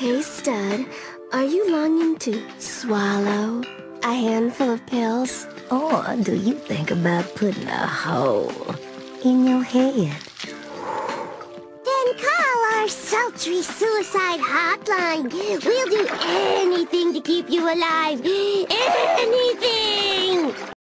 Hey, stud. Are you longing to swallow a handful of pills? Or do you think about putting a hole in your head? Then call our sultry suicide hotline. We'll do anything to keep you alive.